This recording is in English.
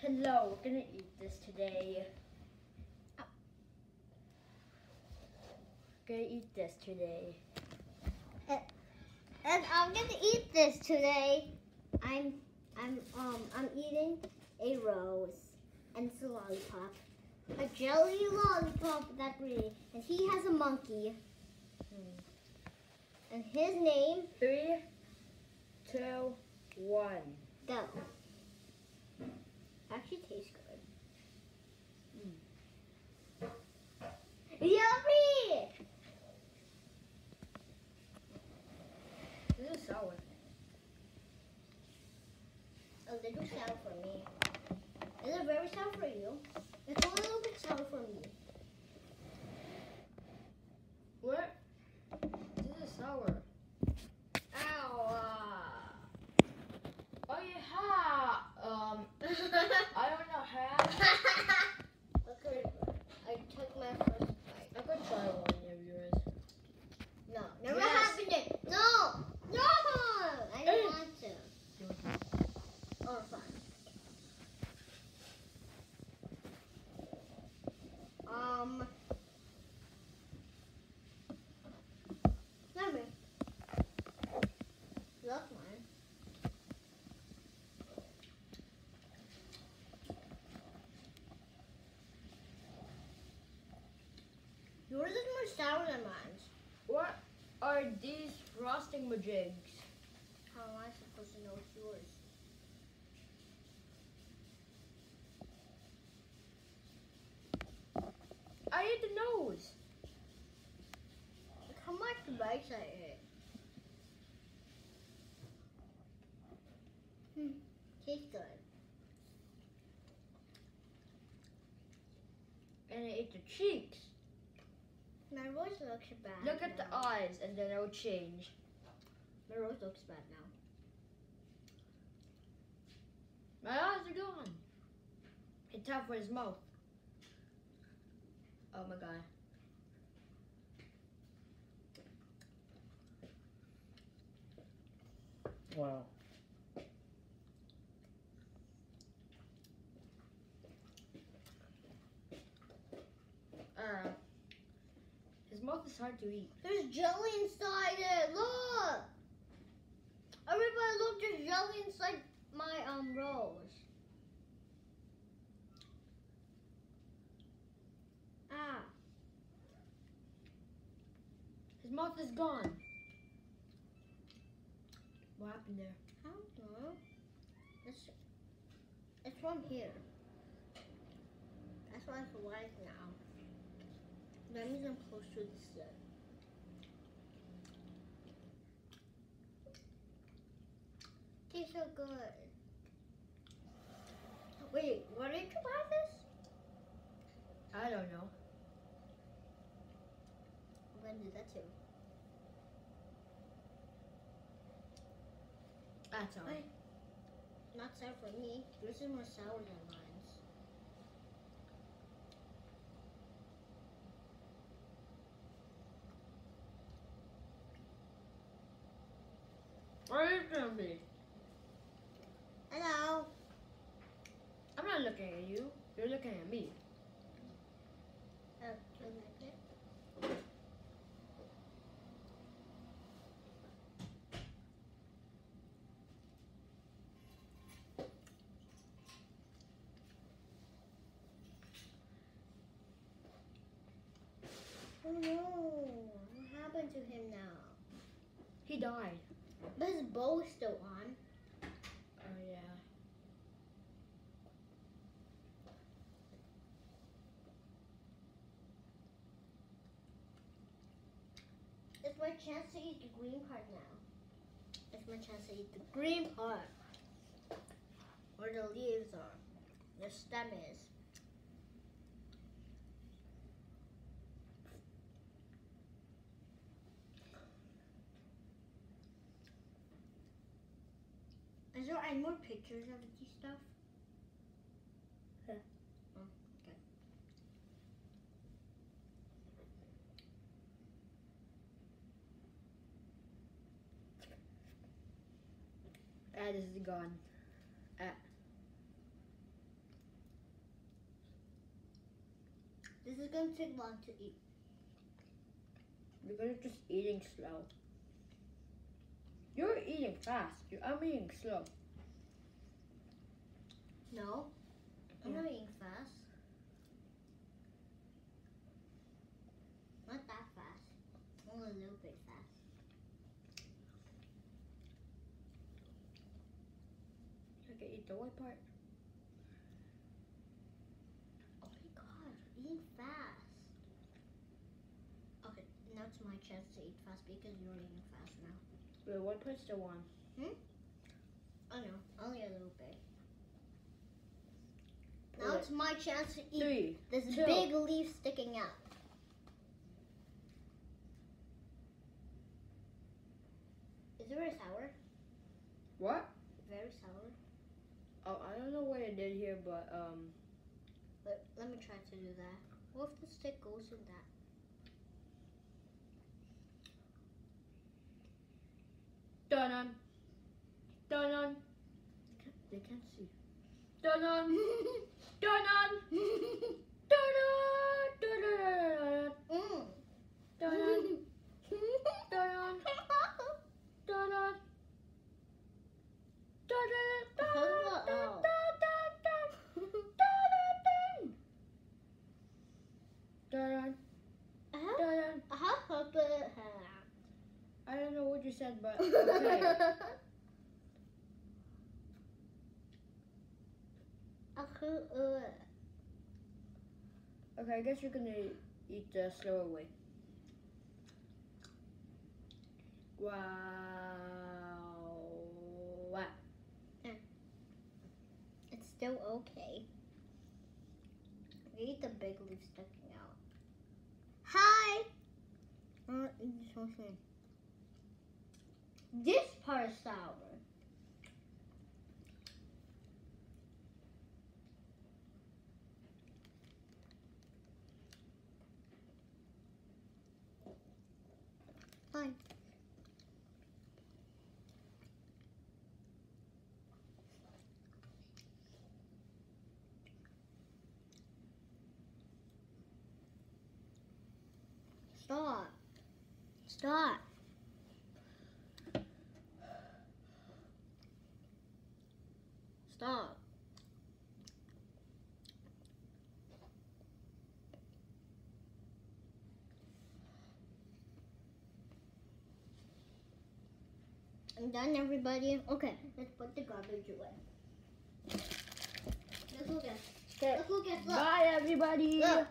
Hello, we're gonna eat this today. Gonna eat this today. And I'm gonna eat this today. I'm I'm um I'm eating a rose and it's a lollipop. A jelly lollipop that really and he has a monkey. And his name Three, two, one. Go. Actually tastes good. Hmm. Yummy! This is sour. A little sour for me. Is it very sour for you? It's a little bit sour for me. What? This is sour. Ow! Uh, oh yeah. Um, I don't know how. okay, I took my first bite. I could try one of yours. No, never Yes. happened it. No, no, I don't Hey. want to. Oh, fine. Um. Never. Look, mine. Yours is more sour than mine. What are these frosting majigs? How am I supposed to know it's yours? I ate the nose. Look how much rice I ate. Hmm. Tastes good. And I ate the cheeks. My voice looks bad. Look at the eyes, and then it'll change. My rose looks bad now. My eyes are gone. It's time for his mouth. Oh my god. Wow. Uh, is hard to eat. There's jelly inside it. Look. Everybody, look. There's jelly inside my um rose. Ah. His mouth is gone. What happened there? I don't know. It's it's from here. That's why it's white now. That means I'm close to the sun. Tastes so good. Wait, why did you buy this? I don't know. I'm gonna do that too. That's all. Wait. Not sour for me. Yours is more sour than mine's. What is it gonna be? Hello. I'm not looking at you. You're looking at me. Oh, it? Oh no! What happened to him now? He died. But his bow is still on. Oh yeah. It's my chance to eat the green part now. It's my chance to eat the green part. Where the leaves are. The stem is. Is there any more pictures of this stuff? Uh, this is gone. This is going to take long to eat. You're going to just eating slow. You're eating fast. You, I'm eating slow. No, I'm not eating fast. Eat the white part. Oh my god, you're eating fast. Okay, now it's my chance to eat fast because you're eating fast now. The white part's still one. Hmm? I know, only a little bit. Pull Now it. it's my chance to eat Three. this two. big leaf sticking out. Is it very sour? What? Very sour. Oh, I don't know what I did here, but um, Let, let me try to do that. What if the stick goes in that? dun dun, dun dun. They can't see. Dun dun, dun dun, Uh-huh. dun. Uh-huh. I don't know what you said, but okay. Uh, uh, okay, I guess you're gonna eat the slower way. Wow. Wow. It's still okay. Eat the big leaf out. Hi! Uh. This part is sour. Stop. Stop. Stop. I'm done, everybody. Okay, let's put the garbage away. Let's look at. Okay. Let's look at. Look. Bye, everybody. Look.